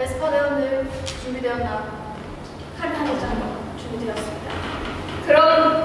에스파 대원들 준비되었나? 칼탄 한장 준비되었습니다. 그럼